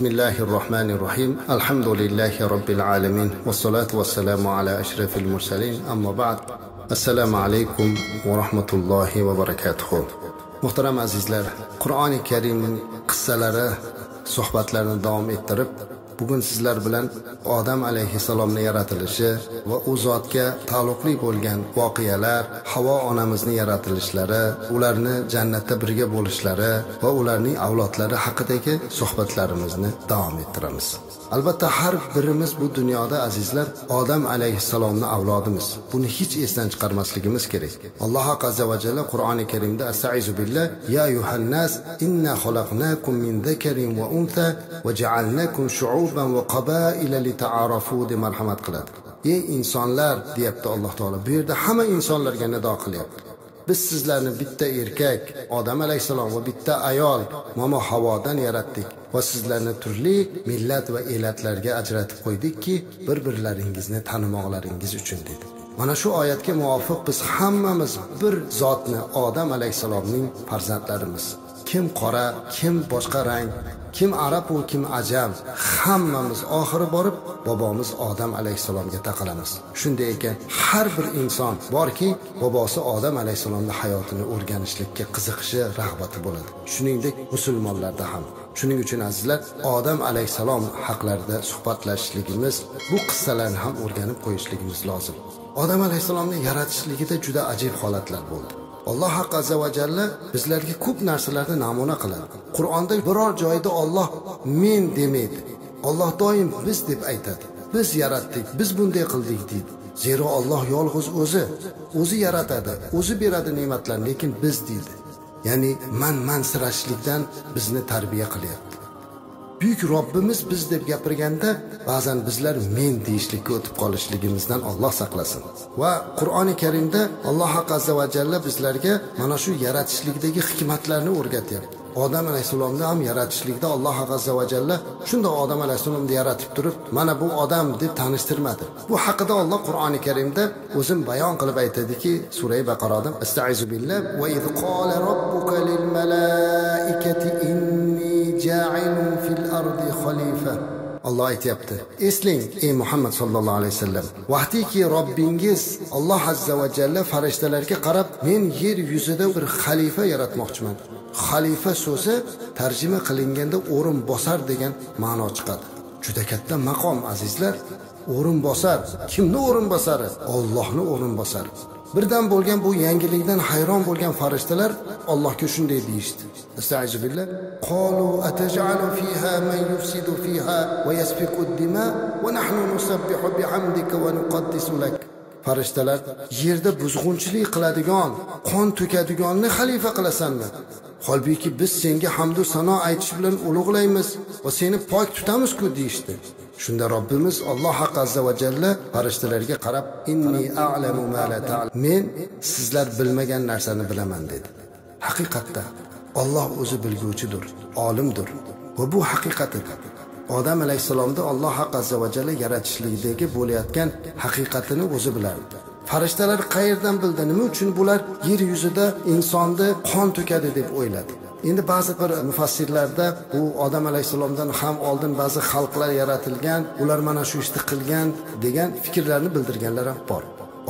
بسم الله الرحمن الرحيم. الحمد لله رب العالمين والصلاة والسلام على أشرف المرسلين. أما بعد السلام عليكم ورحمة الله وبركاته. muhtaram azizlar qur'oni karim qissalari suhbatlarini davom ettirib bugun sizlar bilan odam alayhissalomni yaratilishi va u zotga taalluqli bo'lgan voqealar havo onamizni yaratilishlari ularni jannatda birga bo'lishlari va ularning avlodlari haqidagi suhbatlarimizni davom ettiramiz. Albatta har birimiz bu dunyoda azizlar odam alayhissalomni avlodimiz. Buni hech esdan chiqarmasligimiz kerak. Alloh azza va jalla qur'oni karimda astaizu billah ya yuhannas inna xalaqnakum min zakarin va untha va ja'alnakum shu'uban va qabaila lita'arafu deb marhamat qiladi. Ey insonlar deyapti alloh taolo bu yerda hamma insonlarga nido qilyapti. Biz sizlarni bitta erkak odam alayhissalom va bitta ayol momo havodan yaratdik va sizlarni turli millat va elatlarga ajratib qo'ydikki bir birlaringizni tanimoqlaringiz uchun dedi. Mana shu oyatga muvofiq biz hammamiz bir zotni odam alayhissalomning farzandlarimiz. Kim qora kim boshqa rang kim arab u kim ajam hammamiz oxiri borib bobomiz odam alayhissalomga taqalamiz. Shunday ekan har bir inson borki bobosi odam alayhissalomni hayotini o'rganishlikka qiziqishi rag'bati bo'ladi. Shuningdek musulmonlarda ham. Shuning uchun azizlar odam alayhissalom haqlarida suhbatlashishligimiz bu qissalarni ham o'rganib qo'yishligimiz lozim. Odam alayhissalomni yaratishligida juda ajib holatlar bo'ldi. Alloh haq azza va jalla bizlarga ko'p narsalarni namuna qiladi. Qur'onda biror joyda olloh men demaydi. Olloh doim biz deb aytadi. Biz yaratdik biz bunday qildik deydi. Zero olloh yolg'iz o'zi o'zi yaratadi o'zi beradi ne'matlarni lekin biz deydi. Ya'ni man mansirashlikdan bizni tarbiya qilyapti. Buyuk robbimiz biz deb gapirganda ba'zan bizlar men deyishlikka o'tib qolishligimizdan olloh saqlasin. Va qur'oni karimda alloh azza va jalla bizlarga mana shu yaratishlikdagi hikmatlarni o'rgatyapti. Odam alayhissalomni ham yaratishlikda alloh azza va jalla shundoq odam alayhissalomni yaratib turib mana bu odam deb tanishtirmadi. Bu haqida olloh qur'oni karimda o'zim bayon qilib aytadiki surai baqaroda astaizu billah va iz qola robbuka lil malaikati inni ja'ilun fil ardi xalifa. Alloh aytyapti. Eslang ey Muhammad sallallohu alayhi vasallam vaqtiki Robbingiz Alloh azza va jalla farishtalarga qarab men yer yuzida bir xalifa yaratmoqchiman. Xalifa so'zi tarjima qilinganda o'rin bosar degan ma'no chiqadi. Juda katta maqom azizlar. O'rin bosar. Kimni o'rin bosari? Allohni o'rin bosari. birdan bo'lgan bu yangilikdan hayron bo'lgan farishtalar allohga shunday deyishdi. Astaizubillah qolu atajalu fiha man yufsidu fiha va yasfiku dima va nahnu nusabbihu bihamdika va nuqaddisu lak. Farishtalar yerda buzg'unchilik qiladigan qon to'kadiganni xalifa qilasanmi? Holbuki biz senga hamdu sano aytish bilan ulug'laymiz va seni pok tutamiz-ku deyishdi. Shunda robbimiz alloh azza va jalla farishtalarga qarab inni a'lamu ma la men sizlar bilmagan narsani bilaman dedi haqiqatda Alloh o'zi bilguvchidir, olimdir va bu haqiqat edi. Odam alayhissalomni Alloh azza va jalla yaratishlikdagi bo'layotgan haqiqatini o'zi bilardi. Farishtalar qayerdan bildi? Nima uchun bular yer yuzida insonni qon to'kadi deb o'yladi? Endi ba'zi bir mufassirlarda bu odam alayhissalomdan ham oldin ba'zi xalqlar yaratilgan, ular mana shu ishni qilgan degan fikrlarni bildirganlar ham bor.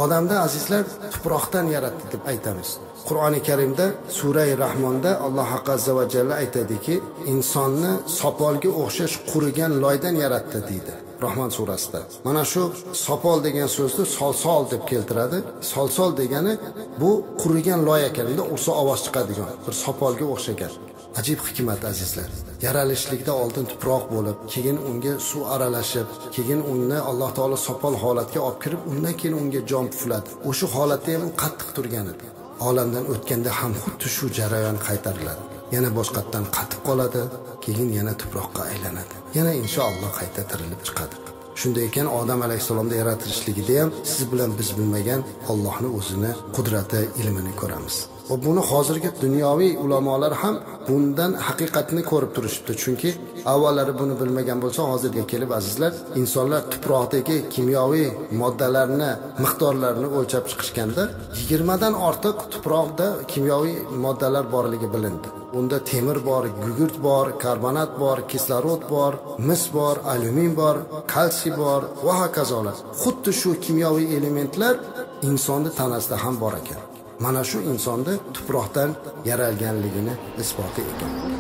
odamni azizlar tuproqdan yaratdi deb aytamiz. Qur'oni Karimda Surai Rahmonda Alloh azza va jalla aytadiki, insonni sopolga o'xshash qurigan loydan yaratdi deydi. Rahmon surasida. Mana shu sopol degan so'zni solsol deb keltiradi. Solsol degani bu qurigan loy ekanida ursa ovoz chiqadigan bir sopolga o'xshagan. Ajib hikmat azizlar. Yaralishlikda oldin tuproq bo'lib, keyin unga suv aralashib, keyin uni Alloh taolo sopol holatga olib kirib, undan keyin unga jon pufladi. O'sha holatda ham u qattiq turgan edi. olamdan o'tganda ham xuddi shu jarayon qaytariladi yana boshqatdan qatib qoladi keyin yana tuproqqa aylanadi. Yana inshaalloh qayta tirilib chiqadi. Shunday ekan odam alayhissalomni yaratilishligida ham siz bilan biz bilmagan ollohni o'zini qudrati ilmini ko'ramiz. Va buni hozirgi dunyoviy ulamolar ham bundan haqiqatni ko'rib turishibdi. Chunki avvallari buni bilmagan bo'lsa hozirga kelib azizlar insonlar tuproqdagi kimyoviy moddalarni miqdorlarini o'lchab chiqishganda yigirmadan ortiq tuproqda kimyoviy moddalar borligi bilindi. Unda temir bor gugurt bor karbonat bor kislorod bor mis bor alyumin bor kalsiy bor va hokazolar. Xuddi shu kimyoviy elementlar insonni tanasida ham bor ekan. Mana shu insonni tuproqdan yaralganligini isboti ekan.